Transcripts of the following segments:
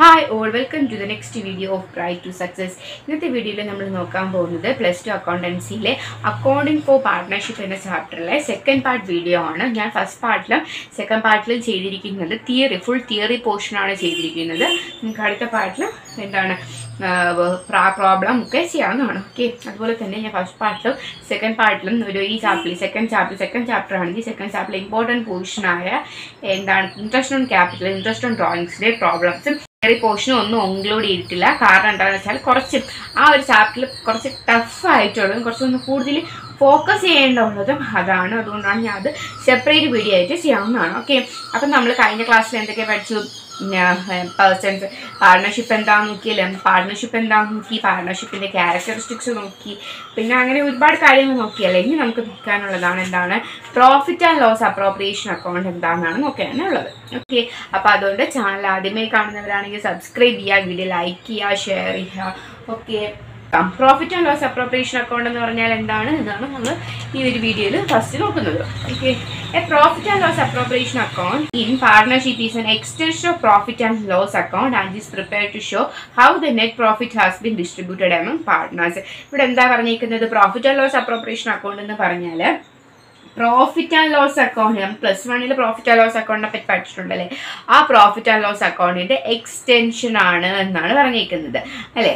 Hi all welcome to the next video of bright to success ഇന്നത്തെ വീഡിയോയിൽ നമ്മൾ നോക്കാൻ പോകുന്നത് പ്ലസ് ടു അക്കൗണ്ടൻസിയിലെ അക്കൗണ്ടിങ് ഫോർ പാർട്ട്ണർഷിപ്പ് എന്ന ചാപ്റ്ററിലെ സെക്കൻഡ് പാർട്ട് വീഡിയോ ആണ്. ഞാൻ ഫസ്റ്റ് പാർട്ടിലും സെക്കൻഡ് പാർട്ടിലും ചെയ്തിരിക്കുന്നത് തിയറി ഫുൾ തിയറി പോർഷനാണ് ചെയ്തിരിക്കുന്നത്. നമുക്ക് അടുത്ത പാർട്ടിൽ എന്താണ് പ്രോബ്ലം ഒക്കെ ചെയ്യാവുന്നതാണ്. ഓക്കെ അതുപോലെ തന്നെ ഞാൻ ഫസ്റ്റ് പാർട്ടിലും സെക്കൻഡ് പാർട്ടിലും ഒരു ഈ ചാപ്റ്ററിൽ സെക്കൻഡ് ചാപ്റ്റർ സെക്കൻഡ് ചാപ്റ്റർ ആണെങ്കിൽ സെക്കൻഡ് ചാപ്റ്ററിൽ ഇമ്പോർട്ടന്റ് പൊസിഷനായ എന്താണ് interest on capital interest on ഡ്രോയിങ്സിലെ പ്രോബ്ലംസും തിയറി പോർഷനും ഒന്നും ഇൻക്ലൂഡ് ചെയ്തിട്ടില്ല. കാരണം എന്താണെന്ന് വെച്ചാൽ കുറച്ച് ആ ഒരു ചാപ്റ്ററിൽ കുറച്ച് ടഫ് ആയിട്ടുള്ളതും കുറച്ചൊന്ന് കൂടുതൽ ഫോക്കസ് ചെയ്യേണ്ടതും അതാണ്. അതുകൊണ്ടാണ് ഞാൻ അത് സെപ്പറേറ്റ് വീഡിയോ ആയിട്ട് ചെയ്യാവുന്നതാണ്. ഓക്കെ അപ്പം നമ്മൾ കഴിഞ്ഞ ക്ലാസ്സിൽ എന്തൊക്കെ പഠിച്ചു? പേഴ്സൺസ് പാർട്ണർഷിപ്പ് എന്താണെന്ന് നോക്കിയല്ലേ? പാർട്ണർഷിപ്പ് എന്താണെന്ന് നോക്കി? പാർട്ണർഷിപ്പിന്റെ ക്യാരക്ടറിസ്റ്റിക്സ് നോക്കി. പിന്നെ അങ്ങനെ ഒരുപാട് കാര്യങ്ങൾ നോക്കിയല്ലേ? ഇനി നമുക്ക് നോക്കാനുള്ളതാണ് എന്താണ്? Profit and loss appropriation account എന്താണെന്നാണ് നോക്കാനുള്ളത്. ഓക്കെ അപ്പോൾ അതുകൊണ്ട് ചാനൽ ആദ്യമേ കാണുന്നവരാണെങ്കിൽ സബ്സ്ക്രൈബ് ചെയ്യുക വീഡിയോ ലൈക്ക് ചെയ്യുക ഷെയർ ചെയ്യുക. Okay profit and loss appropriation account എന്ന് പറഞ്ഞാൽ എന്താണ് എന്നാണ് നമ്മൾ ഈ ഒരു വീഡിയോയിൽ ഫസ്റ്റ് നോക്കുന്നത്. Okay a profit and loss appropriation account in partnership is an extension of profit and loss account and is prepare to show how the net profit has been distributed among partners ഇവിടെ എന്താ പറഞ്ഞിരിക്കുന്നത്? Profit and loss appropriation account എന്ന് പറഞ്ഞാൽ profit and loss account നമ്മൾ plus വണ്ണിൽ profit and loss അക്കൗണ്ടിനെ പറ്റി പഠിച്ചിട്ടുണ്ടല്ലേ? ആ പ്രോഫിറ്റ് ആൻഡ് ലോസ് അക്കൗണ്ടിന്റെ എക്സ്റ്റെൻഷൻ ആണ് എന്നാണ് പറഞ്ഞിരിക്കുന്നത്. അല്ലേ?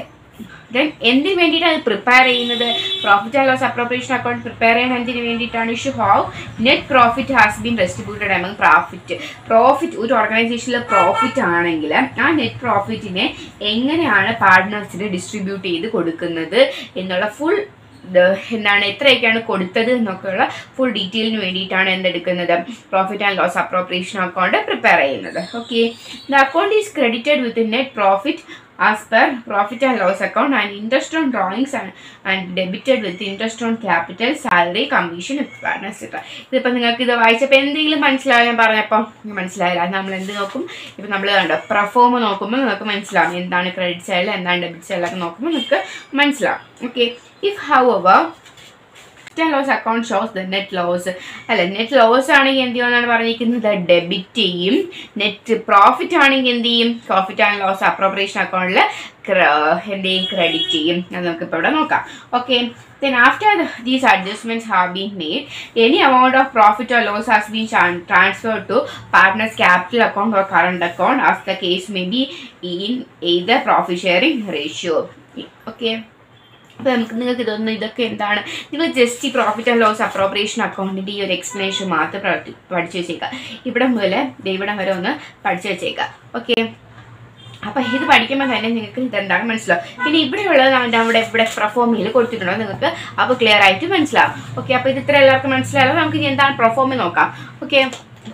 ദെൻ എന്തിനു വേണ്ടിയിട്ടാണ് പ്രിപ്പയർ ചെയ്യുന്നത്? Profit and loss appropriation account prepare ചെയ്യാൻ എന്തിനു വേണ്ടിയിട്ടാണ് issue how net profit has been distributed among profit profit ഒരു ഓർഗനൈസേഷനിലെ പ്രോഫിറ്റ് ആണെങ്കിൽ ആ നെറ്റ് പ്രോഫിറ്റിനെ എങ്ങനെയാണ് പാർട്ട്നേഴ്സിന് ഡിസ്ട്രിബ്യൂട്ട് ചെയ്ത് കൊടുക്കുന്നത് എന്നുള്ള ഫുൾ എന്താണ് എത്രയൊക്കെയാണ് കൊടുത്തത് എന്നൊക്കെയുള്ള ഫുൾ ഡീറ്റെയിലിന് വേണ്ടിയിട്ടാണ് എന്തെടുക്കുന്നത്? Profit and loss appropriation account prepare ചെയ്യുന്നത്. Okay the account is credited with net profit as profit and loss account and interest on drawings and, and debited with interest on capital salary commission etc ഇതിപ്പോൾ നിങ്ങൾക്ക് ഇത് വായിച്ചപ്പോൾ എന്തെങ്കിലും മനസ്സിലായോ ഞാൻ പറഞ്ഞപ്പോൾ മനസ്സിലായില്ല. നമ്മൾ എന്ത് നോക്കും? ഇപ്പൊ നമ്മൾ കണ്ടോ പ്രഫോം നോക്കുമ്പോൾ നിങ്ങൾക്ക് മനസ്സിലാവും. എന്താണ് ക്രെഡിറ്റ് സൈഡിൽ എന്താണ് ഡെബിറ്റ് സൈഡിലൊക്കെ നോക്കുമ്പോൾ നിങ്ങൾക്ക് മനസ്സിലാവും. Okay if how our and loss account shows the net loss അല്ല നെറ്റ് ലോസ് ആണെങ്കിൽ എന്ത് ചെയ്യുമെന്നാണ് പറഞ്ഞിരിക്കുന്നത് ഡെബിറ്റ് ചെയ്യും നെറ്റ് പ്രോഫിറ്റ് ആണെങ്കിൽ എന്ത് ചെയ്യും പ്രോഫിറ്റ് ആൻഡ് ലോസ് അപ്രോപ്രിയേഷൻ അക്കൗണ്ടിൽ എന്ത് ചെയ്യും ക്രെഡിറ്റ് ചെയ്യും അത് നമുക്കിപ്പോൾ ഇവിടെ നോക്കാം okay then after the, these adjustments have been made any amount of profit or loss has been transferred to partner's capital account or current account as the case may be in either profit sharing ratio okay അപ്പോൾ നമുക്ക് നിങ്ങൾക്ക് ഇതൊന്നും ഇതൊക്കെ എന്താണ്? നിങ്ങൾ just ഈ profit and loss appropriation അക്കൗണ്ടിന്റെ ഈ ഒരു എക്സ്പ്ലനേഷൻ മാത്രം പഠിച്ചു വെച്ചേക്കുക ഇവിടെ മുതൽ ഇവിടം വരെ ഒന്ന് പഠിച്ചു വെച്ചേക്കുക ഓക്കെ അപ്പോൾ ഇത് പഠിക്കുമ്പോൾ തന്നെ നിങ്ങൾക്ക് ഇതെന്താണ് മനസ്സിലാവും. പിന്നെ ഇവിടെയുള്ളത് നമ്മുടെ ഇവിടെ പ്രൊഫോമിയിൽ കൊടുത്തിട്ടുണ്ടോ നിങ്ങൾക്ക്? അപ്പോൾ ക്ലിയർ ആയിട്ട് മനസ്സിലാവും. ഓക്കെ അപ്പോൾ ഇത് ഇത്ര എല്ലാവർക്കും മനസ്സിലായാലും നമുക്ക് ഇനി എന്താണ് പ്രൊഫോമി നോക്കാം. ഓക്കെ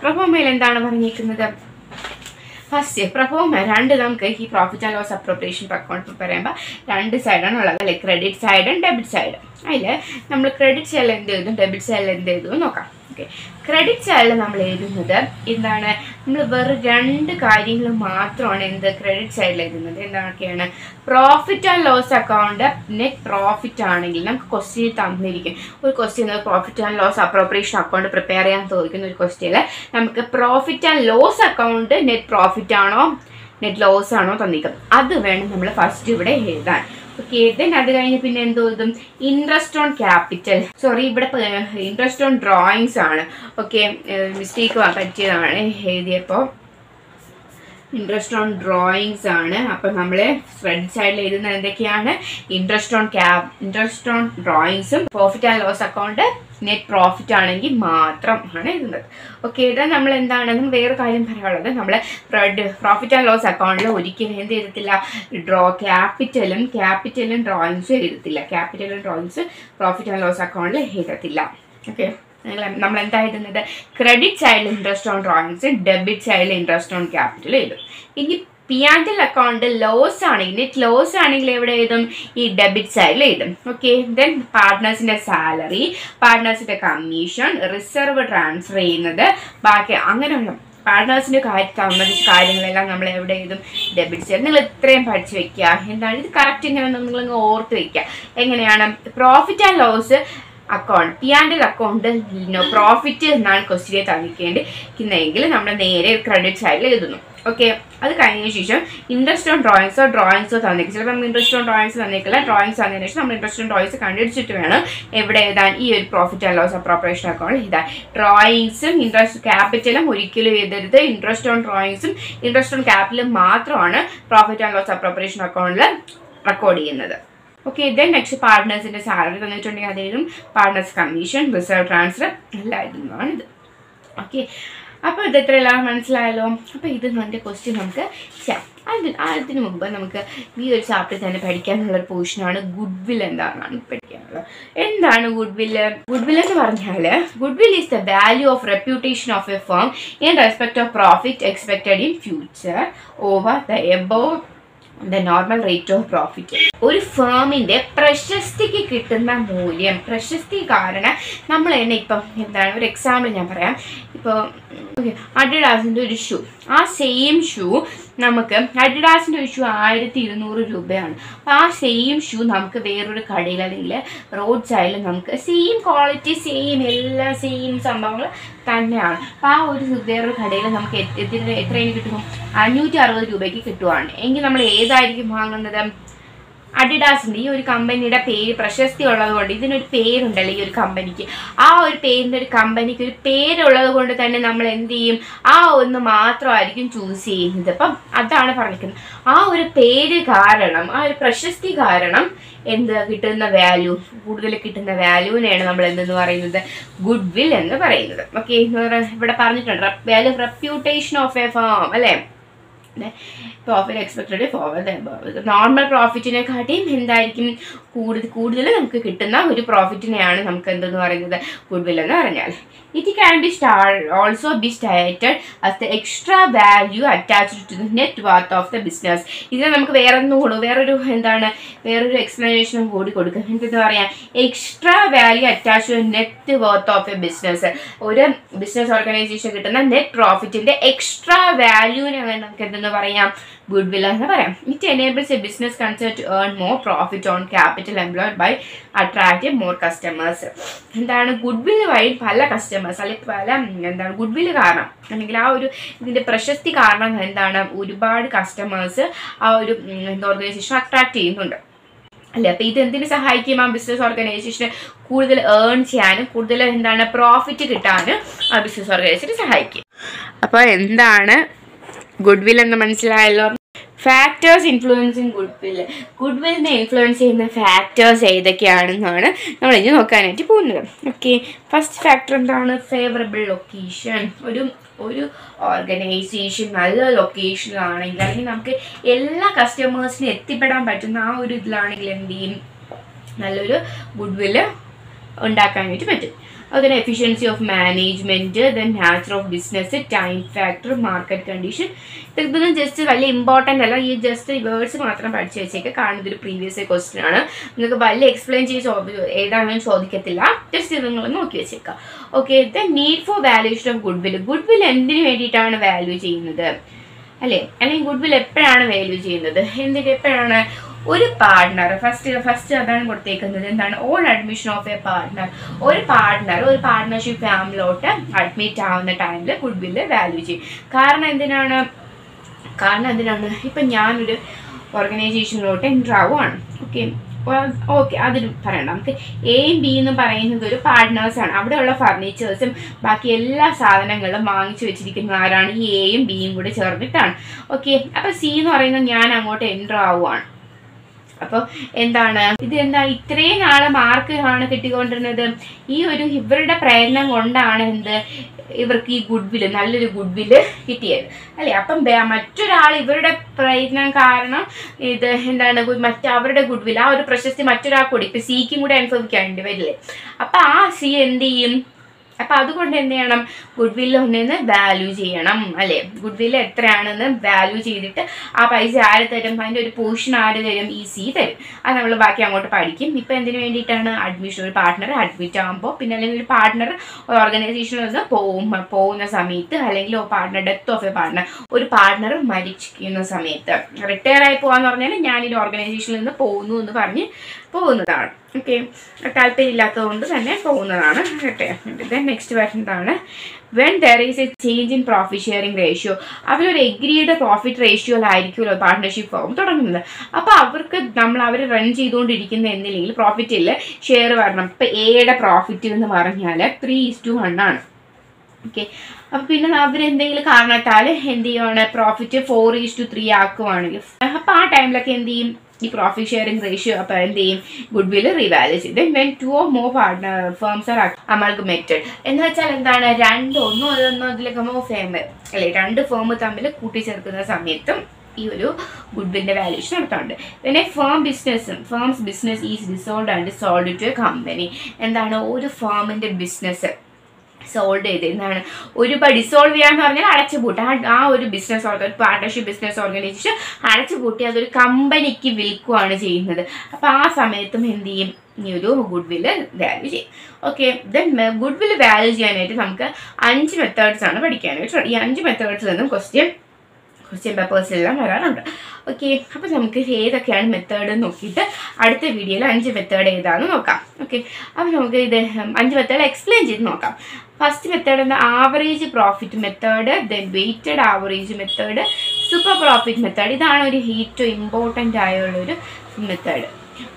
പെർഫോമിൽ എന്താണ് പറഞ്ഞിരിക്കുന്നത് ഫസ്റ്റ് പ്രൊഫോമ രണ്ട് നമുക്ക് ഈ profit and loss appropriation account പറയുമ്പോൾ രണ്ട് സൈഡാണ് ഉള്ളത്. അല്ലെ? ക്രെഡിറ്റ് സൈഡും ഡെബിറ്റ് സൈഡും അതിൽ നമ്മൾ ക്രെഡിറ്റ് സൈഡിൽ എന്ത് ചെയ്തു ഡെബിറ്റ് സൈഡിൽ എന്ത് ചെയ്തു നോക്കാം. ഓക്കെ ക്രെഡിറ്റ് സൈഡിൽ നമ്മൾ എഴുതുന്നത് എന്താണ്? നമ്മൾ വെറും രണ്ട് കാര്യങ്ങൾ മാത്രമാണ് എന്ത് ക്രെഡിറ്റ് സൈഡിൽ എഴുതുന്നത്. എന്തൊക്കെയാണ്? Profit and loss account net profit ആണെങ്കിൽ നമുക്ക് ക്വസ്റ്റ്യൻ തന്നിരിക്കും. ഒരു question profit and loss appropriation account prepare ചെയ്യാൻ തോന്നിക്കുന്ന ഒരു ക്വസ്റ്റ്യനിൽ നമുക്ക് profit and loss account net profit ആണോ നെറ്റ് ലോസ് ആണോ തന്നിരിക്കുന്നത്. അത് വേണം നമ്മൾ ഫസ്റ്റ് ഇവിടെ എഴുതാൻ. ദെൻ അത് കഴിഞ്ഞ് പിന്നെ എന്തോ ഇതും ഇൻട്രസ്റ്റ് ഓൺ ക്യാപിറ്റൽ സോറി ഇവിടെ ഇൻട്രസ്റ്റ് ഓൺ ഡ്രോയിങ്സ് ആണ്. ഓക്കെ മിസ്റ്റേക്ക് പറ്റിയതാണ് എഴുതിയപ്പോൾ ഇൻട്രസ്റ്റ് ഓൺ ഡ്രോയിങ്സ് ആണ്. അപ്പം നമ്മൾ ഫ്രണ്ട് സൈഡിൽ എഴുതുന്നത് എന്തൊക്കെയാണ്? Interest on cap interest on ഡ്രോയിങ്സും profit and loss account net profit ആണെങ്കിൽ മാത്രം ആണ് എഴുതുന്നത് ഓക്കെ ഇത് നമ്മൾ എന്താണെന്നും വേറെ കാര്യം പറയാനുള്ളത്. നമ്മൾ പ്രോഫിറ്റ് ആൻഡ് ലോസ് അക്കൗണ്ടിൽ ഒരിക്കലും എന്ത് ചെയ്തിട്ടില്ല ഡ്രോ ക്യാപിറ്റലും ക്യാപിറ്റലും ഡ്രോയിങ്സും എഴുതത്തില്ല. ക്യാപിറ്റലും ഡ്രോയിങ്സ് പ്രോഫിറ്റ് ആൻഡ് ലോസ് അക്കൗണ്ടിൽ എഴുതത്തില്ല. ഓക്കെ നമ്മൾ എന്താ എഴുതുന്നത്? ക്രെഡിറ്റ് സൈഡിൽ ഇൻട്രസ്റ്റ് ഓൺ ഡ്രോയിങ്സ് ഡെബിറ്റ് സൈഡിൽ ഇൻട്രസ്റ്റ് ഓൺ ക്യാപിറ്റൽ എഴുതും. ഇനി P and L account loss ആണെങ്കിൽ നെറ്റ് ലോസ് ആണെങ്കിൽ എവിടെ എഴുതും? ഈ ഡെബിറ്റ് സൈഡിൽ എഴുതും. ഓക്കെ ദെൻ പാർട്ട്നേഴ്സിന്റെ സാലറി പാർട്ട്നേഴ്സിന്റെ കമ്മീഷൻ റിസർവ് ട്രാൻസ്ഫർ ചെയ്യുന്നത്. ബാക്കി അങ്ങനെയുള്ള പാർട്ട്നേഴ്സിന്റെ കാര്യം സംബന്ധിച്ച കാര്യങ്ങളെല്ലാം നമ്മൾ എവിടെ എഴുതും? ഡെബിറ്റ് സൈഡ് നിങ്ങൾ ഇത്രയും പഠിച്ചു വെക്കുക. എന്താണ്? ഇത് കറക്റ്റ് ഇങ്ങനെ നിങ്ങൾ ഓർത്ത് വെക്കുക. എങ്ങനെയാണ്? Profit and loss account P and L account profit എന്നാണ് ക്വസ്റ്റിനെ തന്നിരിക്കേണ്ടിരിക്കുന്നതെങ്കിൽ നമ്മൾ നേരെ ക്രെഡിറ്റ് സൈഡിൽ എഴുതുന്നു. ഓക്കെ അത് കഴിഞ്ഞ ശേഷം ഇൻട്രസ്റ്റ് ഓൺ ഡ്രോയിങ്സോ ഡ്രോയിങ്സോ തന്നേക്കും ചിലപ്പോൾ നമ്മൾ ഇൻട്രസ്റ്റ് ഓൺ ഡ്രോയിങ്സ് തന്നേക്കില്ല ഡ്രോയിങ്സ് തന്നതിന് ശേഷം നമ്മൾ ഇൻട്രസ്റ്റ് ഓൺ ഡ്രോയിങ്സ് കണ്ടുപിടിച്ചിട്ട് വേണം എവിടെ എഴുതാൻ ഈ ഒരു profit and loss appropriation account എഴുതാൻ. ഡ്രോയിങ്സും ഇൻട്രസ്റ്റ് ക്യാപിറ്റലും ഒരിക്കലും എഴുതരുത്. ഇൻട്രസ്റ്റ് ഓൺ ഡ്രോയിങ്സും ഇൻട്രസ്റ്റ് ഓൺ ക്യാപിറ്റലും മാത്രമാണ് പ്രോഫിറ്റ് ആൻഡ് ലോസ് അപ്രോപ്രേഷൻ അക്കൗണ്ടിൽ റെക്കോർഡ് ചെയ്യുന്നത്. ഓക്കെ ദെൻ നെക്സ്റ്റ് പാർട്ട്നേഴ്സിന്റെ സാലറി തന്നിട്ടുണ്ടെങ്കിൽ അതെഴുതും പാർട്ട്നേഴ്സ് കമ്മീഷൻ റിസർവ് ട്രാൻസ്ഫർ എല്ലാം എഴുതുന്നതാണ് ഇത് ഓക്കെ അപ്പോൾ ഇത് എത്ര എല്ലാം മനസ്സിലായല്ലോ? അപ്പോൾ ഇത് എന്റെ ക്വസ്റ്റ്യൻ നമുക്ക് ചെയ്യാം. അതിന് അതിന് മുമ്പ് നമുക്ക് ഈ ഒരു ചാപ്റ്റർ തന്നെ പഠിക്കാനുള്ള ഒരു പോർഷനാണ് ഗുഡ് വിൽ എന്താണെന്നാണ് പഠിക്കാനുള്ളത്. എന്താണ് ഗുഡ് വില്ല് ഗുഡ് വിൽ എന്ന് പറഞ്ഞാൽ goodwill is the value of reputation of a firm in respect of profit expected in future over the above the normal rate of profit ഒരു ഫേമിന്റെ പ്രശസ്തിക്ക് കിട്ടുന്ന മൂല്യം പ്രശസ്തി കാരണം നമ്മൾ തന്നെ ഇപ്പം എന്താണ് ഒരു എക്സാമ്പിൾ ഞാൻ പറയാം. ഇപ്പോൾ അഡിഡാസിന്റെ ഒരു ഷൂ ആ സെയിം ഷൂ നമുക്ക് അഡിഡാസിന്റെ ഒരു ഷൂ ആയിരത്തി ഇരുന്നൂറ് രൂപയാണ്. അപ്പോൾ ആ സെയിം ഷൂ നമുക്ക് വേറൊരു കടയിൽ അല്ലെങ്കിൽ റോഡ് സൈഡിൽ നമുക്ക് സെയിം ക്വാളിറ്റി സെയിം എല്ലാ സെയിം സംഭവങ്ങൾ തന്നെയാണ്. അപ്പോൾ ആ ഒരു വേറൊരു കടയിൽ നമുക്ക് എത്ര എത്രയും കിട്ടും അഞ്ഞൂറ്റി അറുപത് രൂപയ്ക്ക് കിട്ടുവാണ്. എങ്കിൽ നമ്മൾ ഏതായിരിക്കും വാങ്ങുന്നത്? അഡിഡാസിന്റെ ഈ ഒരു കമ്പനിയുടെ പേര് പ്രശസ്തി ഉള്ളത് കൊണ്ട് ഇതിനൊരു പേരുണ്ടല്ലോ ഈ ഒരു കമ്പനിക്ക്. ആ ഒരു പേരിന്റെ ഒരു കമ്പനിക്ക് ഒരു പേരുള്ളത് കൊണ്ട് തന്നെ നമ്മൾ എന്ത് ചെയ്യും? ആ ഒന്ന് മാത്രമായിരിക്കും ചൂസ് ചെയ്യുന്നത്. അപ്പം അതാണ് പറഞ്ഞിരിക്കുന്നത്. ആ ഒരു പേര് കാരണം ആ ഒരു പ്രശസ്തി കാരണം എന്ത് കിട്ടുന്ന വാല്യൂ കൂടുതൽ കിട്ടുന്ന വാല്യൂവിനെയാണ് നമ്മൾ എന്തെന്ന് പറയുന്നത്? ഗുഡ് വിൽ എന്ന് പറയുന്നത്. ഓക്കെ ഇവിടെ പറഞ്ഞിട്ടുണ്ട്. Value reputation of a firm അല്ലേ? പ്രോഫിറ്റ് എക്സ്പെക്റ്റഡ് ഫോർവേഡ് നോർമൽ പ്രോഫിറ്റിനെ കാട്ടിയും എന്തായിരിക്കും? കൂടുതൽ കൂടുതൽ നമുക്ക് കിട്ടുന്ന ഒരു പ്രോഫിറ്റിനെയാണ് നമുക്ക് എന്തെന്ന് പറയുന്നത്? ഗുഡ് വിൽ എന്ന് പറഞ്ഞാൽ. It can be star also be stated as the extra value attached to the net worth of the business ഇതിനെ നമുക്ക് വേറെ ഒന്നും കൂടും. വേറൊരു എന്താണ്? വേറൊരു എക്സ്പ്ലനേഷനും കൂടി കൊടുക്കുക എന്തെന്ന് പറയാം? Extra value attach to net worth of a business ഒരു ബിസിനസ് ഓർഗനൈസേഷൻ കിട്ടുന്ന നെറ്റ് പ്രോഫിറ്റിന്റെ എക്സ്ട്രാ വാല്യൂവിനെ നമുക്ക് എന്തെന്ന് പറയാം? ഗുഡ് വില്ല എന്ന് പറയാം. It enables a business concert to earn more profit on capital employed by attractive more customers എന്താണ് ഗുഡ് വില്ല് വഴി പല കസ്റ്റമേഴ്സ് അല്ലെങ്കിൽ പല എന്താണ് ഗുഡ് വില്ല് കാരണം? അല്ലെങ്കിൽ ആ ഒരു ഇതിന്റെ പ്രശസ്തി കാരണം എന്താണ്? ഒരുപാട് കസ്റ്റമേഴ്സ് ആ ഒരു ഓർഗനൈസേഷൻ അട്രാക്ട് ചെയ്യുന്നുണ്ട്. അല്ലേ അപ്പോൾ ഇത് എന്തിനു സഹായിക്കും ആ ബിസിനസ് ഓർഗനൈസേഷന് കൂടുതൽ ഏൺ ചെയ്യാനും കൂടുതൽ എന്താണ് പ്രോഫിറ്റ് കിട്ടാനും ആ ബിസിനസ് ഓർഗനൈസേഷന് സഹായിക്കും. അപ്പോൾ എന്താണ് ഗുഡ് വിൽ എന്ന് മനസ്സിലായല്ലോ? Factors influencing goodwill good വില്ലിനെ ഇൻഫ്ലുവൻസ് ചെയ്യുന്ന ഫാക്ടേഴ്സ് ഏതൊക്കെയാണെന്നാണ് നമ്മൾ ഇനി നോക്കാനായിട്ട് പോകുന്നത്. ഓക്കെ ഫസ്റ്റ് ഫാക്ടർ എന്താണ്? ഫേവറബിൾ ലൊക്കേഷൻ ഒരു ഒരു ഓർഗനൈസേഷൻ നല്ല ലൊക്കേഷനിലാണെങ്കിൽ അല്ലെങ്കിൽ നമുക്ക് എല്ലാ കസ്റ്റമേഴ്സിനും എത്തിപ്പെടാൻ പറ്റുന്ന ആ ഒരു ഇതിലാണെങ്കിൽ എന്ത് ചെയ്യും? നല്ലൊരു ഗുഡ് വില്ല് ഉണ്ടാക്കാനായിട്ട് പറ്റും. അതുപോലെ efficiency of management then nature of business time factor market condition ഇതൊന്നും ജസ്റ്റ് വലിയ ഇമ്പോർട്ടന്റ് അല്ല ഈ ജസ്റ്റ് വേർഡ്സ് മാത്രം പഠിച്ചു വെച്ചേക്ക്. കാരണം ഇതൊരു പ്രീവിയസ് ക്വസ്റ്റ്യൻ ആണ്. നിങ്ങൾക്ക് വലിയ എക്സ്പ്ലെയിൻ ചെയ്ത് ഏതാണെന്ന് ചോദിക്കത്തില്ല. ജസ്റ്റ് ഇത് നിങ്ങൾ നോക്കി വെച്ചേക്കാം. Okay the need for valuation of goodwill goodwill എന്തിനു വേണ്ടിയിട്ടാണ് വാല്യൂ ചെയ്യുന്നത്? അല്ലേ? അല്ലെങ്കിൽ ഗുഡ് വിൽ എപ്പോഴാണ് വാല്യൂ ചെയ്യുന്നത്? എന്തിന് എപ്പോഴാണ് ഒരു പാർട്ട്ണർ ഫസ്റ്റ് ഫസ്റ്റ് അതാണ് കൊടുത്തേക്കുന്നത്. എന്താണ്? On admission of a partner ഒരു പാർട്ട്ണർ ഒരു പാർട്ട്ണർഷിപ്പ് ഫാമിലോട്ട് അഡ്മിറ്റ് ആവുന്ന ടൈമിൽ ഗുഡ് വില്ല് വാല്യൂ ചെയ്യും. കാരണം എന്തിനാണ്? കാരണം എന്തിനാണ്? ഇപ്പം ഞാനൊരു ഓർഗനൈസേഷനിലോട്ട് എന്റർ ആവുകയാണ് ഓക്കെ ഓക്കെ അതിന് പറയണം നമുക്ക് എയും ബി എന്ന് പറയുന്നത് ഒരു പാർട്ട്നേഴ്സാണ് അവിടെയുള്ള ഫർണിച്ചേഴ്സും ബാക്കി എല്ലാ സാധനങ്ങളും വാങ്ങിച്ചു വെച്ചിരിക്കുന്ന ആരാണ്? ഈ എയും ബിയും കൂടി ചേർന്നിട്ടാണ്. ഓക്കെ അപ്പോൾ സി എന്ന് പറയുന്നത് ഞാൻ അങ്ങോട്ട് എന്റർ ആവുകയാണ് അപ്പോൾ എന്താണ്? ഇത് എന്താ ഇത്രയും നാളെ മാർക്ക് ആണ് കിട്ടിക്കൊണ്ടിരുന്നത്. ഈ ഒരു ഇവരുടെ പ്രയത്നം കൊണ്ടാണ് എന്ത് ഇവർക്ക് ഈ ഗുഡ് വില്ല് നല്ലൊരു ഗുഡ് വില്ല് കിട്ടിയത്. അല്ലേ? അപ്പം മറ്റൊരാൾ ഇവരുടെ പ്രയത്നം കാരണം ഇത് എന്താണ് മറ്റ് അവരുടെ ഗുഡ് വില്ല് ആ ഒരു പ്രശസ്തി മറ്റൊരാൾ കൂടി ഇപ്പം സിക്കും കൂടി അനുഭവിക്കാനുണ്ട് വരില്ലേ? അപ്പം ആ സി എന്ത് ചെയ്യും? അപ്പം അതുകൊണ്ട് എന്ത് ചെയ്യണം? ഗുഡ് വില്ല് ഒന്നിന്ന് വാല്യൂ ചെയ്യണം അല്ലേ? ഗുഡ് വില്ല് എത്രയാണെന്ന് വാല്യൂ ചെയ്തിട്ട് ആ പൈസ ആര് തരും? അതിന്റെ ഒരു പോർഷൻ ആര് തരും? ഈ സി തരും. അത് നമ്മൾ ബാക്കി അങ്ങോട്ട് പഠിക്കും. ഇപ്പം എന്തിനു വേണ്ടിയിട്ടാണ്? അഡ്മിഷൻ ഒരു പാർട്ട്ണർ അഡ്മിറ്റ് ആകുമ്പോൾ പിന്നെ അല്ലെങ്കിൽ ഒരു പാർട്ട്ണർ ഒരു ഓർഗനൈസേഷനിൽ നിന്ന് പോകും പോകുന്ന സമയത്ത് അല്ലെങ്കിൽ partner death of a partner ഒരു പാർട്ട്ണർ മരിക്കുന്ന സമയത്ത്. റിട്ടയർ ആയി പോകാന്ന് പറഞ്ഞാൽ ഞാൻ ഈ ഓർഗനൈസേഷനിൽ നിന്ന് പോകുന്നു എന്ന് പറഞ്ഞ് പോകുന്നതാണ്. ഓക്കെ താല്പര്യമില്ലാത്തതുകൊണ്ട് തന്നെ പോകുന്നതാണ്. ഓക്കെ ദെൻ നെക്സ്റ്റ് വരുന്നതാണ് when there is a change in profit sharing ratio അവരൊരു എഗ്രീഡ് പ്രോഫിറ്റ് റേഷ്യോയിലായിരിക്കുമല്ലോ പാർട്ട്ണർഷിപ്പ് ഫോം തുടങ്ങുന്നത്. അപ്പോൾ അവർക്ക് നമ്മൾ അവർ റൺ ചെയ്തുകൊണ്ടിരിക്കുന്ന എന്തില്ലെങ്കിൽ പ്രോഫിറ്റിൽ ഷെയർ വരണം. ഇപ്പം എയുടെ പ്രോഫിറ്റ് എന്ന് പറഞ്ഞാൽ ത്രീ ഇസ് ടു വൺ ആണ്. ഓക്കെ അപ്പം പിന്നെ അവരെന്തെങ്കിലും കാരണത്താൽ എന്ത് ചെയ്യുവാണ്? Profit four is to three ആക്കുവാണെങ്കിൽ. അപ്പോൾ ആ ടൈമിലൊക്കെ എന്ത് ചെയ്യും? ഈ പ്രോഫിറ്റ് ഷെയറിംഗ് റേഷ്യോ അപ്പോൾ എന്ത് ചെയ്യും goodwill റിവാലേജ് then when two or more partner firms are amalgamated എന്ന് വെച്ചാൽ എന്താണ്? രണ്ടോ ഒന്നോ അതൊന്നോ അതിലൊക്കെ മോ ഫേം അല്ലെ? രണ്ട് ഫേം തമ്മിൽ കൂട്ടിച്ചേർക്കുന്ന സമയത്തും ഈ ഒരു ഗുഡ് വില്ലിന്റെ വാല്യൂഷൻ നടത്താറുണ്ട്. പിന്നെ ഫേം ബിസിനസ്സും firms business is dissolved and sold to a company എന്താണ്? ഒരു ഫേമിന്റെ ബിസിനസ് സോൾവ് ചെയ്ത് എന്താണ് ഒരു ഡിസോൾവ് ചെയ്യാന്ന് പറഞ്ഞാൽ അടച്ചുപൂട്ട് ആ ആ ഒരു business organ partnership business organisation അടച്ചുപൂട്ടി അതൊരു കമ്പനിക്ക് വിൽക്കുകയാണ് ചെയ്യുന്നത്. അപ്പോൾ ആ സമയത്തും എന്ത് ചെയ്യും? ഈ ഒരു ഗുഡ് വില്ല് വാല്യൂ ചെയ്യും. Okay then goodwill value ചെയ്യാനായിട്ട് നമുക്ക് അഞ്ച് മെത്തേഡ്സ് ആണ് പഠിക്കാനായിട്ട് ഈ അഞ്ച് മെത്തേഡ്സ് നിന്നും ക്വസ്റ്റ്യൻ ക്വസ്റ്റ്യൻ പേപ്പേഴ്സിലെല്ലാം വരാറുണ്ട് ഓക്കെ അപ്പോൾ നമുക്ക് ഏതൊക്കെയാണ് മെത്തേഡ് നോക്കിയിട്ട് അടുത്ത വീഡിയോയിൽ അഞ്ച് മെത്തേഡ് ഏതാണെന്ന് നോക്കാം. ഓക്കെ അപ്പോൾ നമുക്ക് ഇത് അഞ്ച് മെത്തേഡ് എക്സ്പ്ലെയിൻ ചെയ്ത് നോക്കാം. ഫസ്റ്റ് മെത്തേഡ് എന്താ average profit method then weighted average method super profit method ഇതാണ് ഒരു ഏറ്റവും important ആയുള്ളൊരു method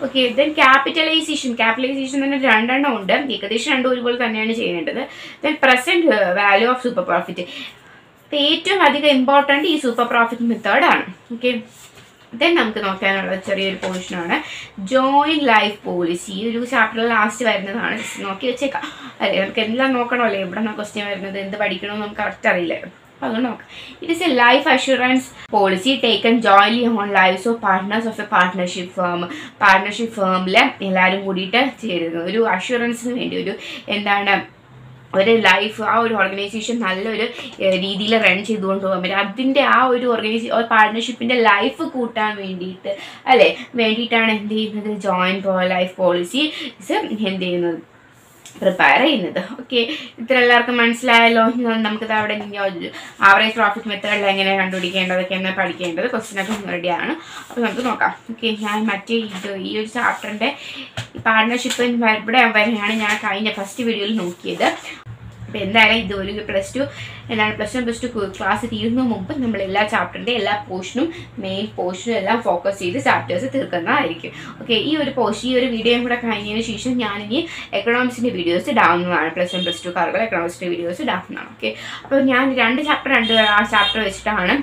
okay then capitalisation capitalisation തന്നെ രണ്ടെണ്ണം ഉണ്ട്. ഏകദേശം രണ്ടും ഒരുപോലെ തന്നെയാണ് ചെയ്യേണ്ടത്. Then present value of super profit ഏറ്റവും അധികം ഇമ്പോർട്ടന്റ് ഈ സൂപ്പർ പ്രോഫിറ്റ് മെത്തേഡാണ് ഓക്കെ ദെൻ നമുക്ക് നോക്കാനുള്ള ചെറിയൊരു പോർഷനാണ് ജോയിൻ ലൈഫ് പോളിസി ഈ ഒരു ചാപ്റ്ററിൽ ലാസ്റ്റ് വരുന്നതാണ്. നോക്കി വെച്ചേക്കാം. അല്ലേ? നമുക്ക് എല്ലാം നോക്കണമല്ലേ? എവിടെ നിന്നാണ് ക്വസ്റ്റ്യൻ വരുന്നത്? എന്ത് പഠിക്കണമെന്ന് നമുക്ക് കറക്റ്റ് അറിയില്ല? അപ്പോൾ അത് നോക്കാം. It is a life assurance policy taken jointly on lifes of partners of a partnership firm partnership ഫേമിൽ എല്ലാവരും കൂടിയിട്ട് ചേരുന്നു. ഒരു അഷുറൻസിന് വേണ്ടി. ഒരു എന്താണ് ഒരു ലൈഫ് ആ ഒരു ഓർഗനൈസേഷൻ നല്ലൊരു രീതിയിൽ റൺ ചെയ്തുകൊണ്ട് പോകാൻ പറ്റും അതിന്റെ ആ ഒരു ഓർഗനൈസേഷൻ പാർട്ട്ണർഷിപ്പിന്റെ ലൈഫ് കൂട്ടാൻ വേണ്ടിയിട്ട് അല്ലേ? വേണ്ടിയിട്ടാണ് എന്ത് ചെയ്യുന്നത്? ജോയിന്റ് ലൈഫ് പോളിസി എന്ത് ചെയ്യുന്നത്? പ്രിപ്പയർ ചെയ്യുന്നത്. ഓക്കെ ഇത്ര എല്ലാവർക്കും മനസ്സിലായല്ലോ? നമുക്കിത് അവിടെ ആവറേജ് പ്രോഫിറ്റ് മെത്തേഡിൽ എങ്ങനെയാണ് കണ്ടുപിടിക്കേണ്ടതൊക്കെ എന്ന് പഠിക്കേണ്ടത് ക്വസ്റ്റിനൊക്കെ റെഡിയാണ് അപ്പോൾ നമുക്ക് നോക്കാം. ഓക്കെ ഞാൻ മറ്റേ ഇത് ഈ ഒരു ചാപ്റ്ററിന്റെ പാർട്ട്ണർഷിപ്പ് ഇവിടെ വരെയാണ് ഞാൻ കഴിഞ്ഞ ഫസ്റ്റ് വീഡിയോയിൽ നോക്കിയത്. അപ്പോൾ എന്തായാലും ഇത് ഒരു പ്ലസ് ടു എന്താണ് plus one plus two class തീരുന്ന മുമ്പ് നമ്മൾ എല്ലാ ചാപ്റ്ററിന്റെ എല്ലാ പോർഷനും മെയിൻ പോർഷനും എല്ലാം ഫോക്കസ് ചെയ്ത് ചാപ്റ്റേഴ്സ് തീർക്കുന്നതായിരിക്കും. ഓക്കെ ഈ ഒരു പോർഷൻ ഈ ഒരു വീഡിയോയും കൂടെ കഴിഞ്ഞതിന് ശേഷം ഞാൻ ഇനി എക്കണോമിക്സിന്റെ വീഡിയോസ് ഇടാവുന്നതാണ്. പ്ലസ് വൺ പ്ലസ് ടു കാർക്കുള്ള എക്കണോമിക്സിന്റെ വീഡിയോസ് ഇടാവുന്നതാണ്. ഓക്കെ അപ്പോൾ ഞാൻ രണ്ട് ചാപ്റ്റർ രണ്ട് ആ ചാപ്റ്റർ വെച്ചിട്ടാണ്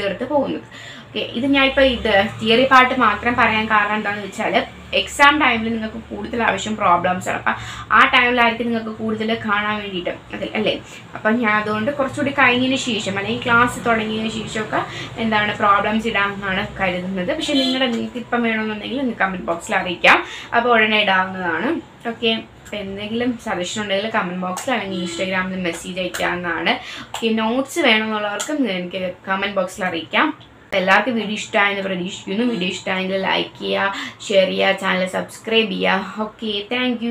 തീർത്ത് പോകുന്നത്. ഓക്കെ ഇത് ഞാൻ ഇപ്പോൾ ഇത് തിയറി പാർട്ട് മാത്രം പറയാൻ കാരണം എന്താണെന്ന് വെച്ചാൽ എക്സാം ടൈമിൽ നിങ്ങൾക്ക് കൂടുതൽ ആവശ്യം പ്രോബ്ലംസ് ആണ്. അപ്പം ആ ടൈമിലായിരിക്കും നിങ്ങൾക്ക് കൂടുതൽ കാണാൻ വേണ്ടിയിട്ട് അതിൽ അല്ലേ? അപ്പം ഞാൻ അതുകൊണ്ട് കുറച്ചുകൂടി കഴിഞ്ഞതിന് ശേഷം അല്ലെങ്കിൽ ക്ലാസ് തുടങ്ങിയതിന് ശേഷമൊക്കെ എന്താണ് പ്രോബ്ലംസ് ഇടാമെന്നാണ് കരുതുന്നത്. പക്ഷേ നിങ്ങളുടെ നിങ്ങൾക്ക് ഇപ്പം വേണമെന്നുണ്ടെങ്കിൽ നിങ്ങൾക്ക് കമന്റ് ബോക്സിൽ അറിയിക്കാം. അപ്പോൾ ഉടനെ ഇടാവുന്നതാണ്. ഓക്കെ അപ്പോൾ എന്തെങ്കിലും സജഷൻ ഉണ്ടെങ്കിൽ കമന്റ് ബോക്സിൽ അല്ലെങ്കിൽ ഇൻസ്റ്റാഗ്രാമിൽ മെസ്സേജ് അയക്കാവുന്നതാണ്. ഓക്കെ നോട്ട്സ് വേണമെന്നുള്ളവർക്കും എനിക്ക് കമന്റ് ബോക്സിൽ അറിയിക്കാം. എല്ലാവർക്കും വീഡിയോ ഇഷ്ടമായെന്ന് പ്രതീക്ഷിക്കുന്നു. വീഡിയോ ഇഷ്ടമായെങ്കിൽ ലൈക്ക് ചെയ്യുക ഷെയർ ചെയ്യുക ചാനൽ സബ്സ്ക്രൈബ് ചെയ്യുക. Okay thank